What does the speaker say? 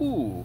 Ooh.